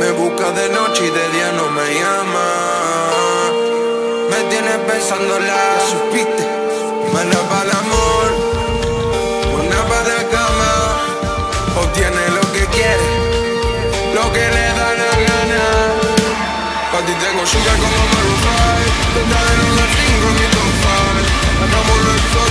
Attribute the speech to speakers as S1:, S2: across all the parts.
S1: Me busca de noche y de día no me llama. Me tiene pensándola, supiste. Me lava el amor, una pa' de cama. Obtiene lo que quiere, lo que le da la gana. Pa' ti tengo sugar como Maroon 5 Tú estás en una 5 en mi top 5 Hagamos lo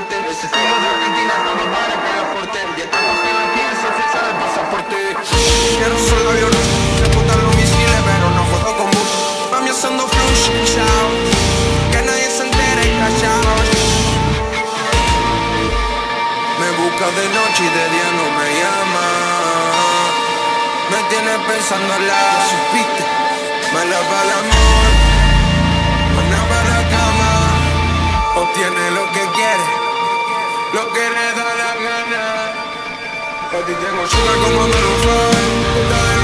S1: portero Ese estilo de Argentina no me vale que lo porten Y esta noche la pienso, fecha del pasaporte. Quiero ser aviones, me gustan los misiles Pero no juego con bus Mami haciendo flush, chao. Que nadie se entere y callados me busca de noche y de día no me llama. Me tiene pensándola, supiste. Me lava el amor, me da la gana. A ti te como me lo.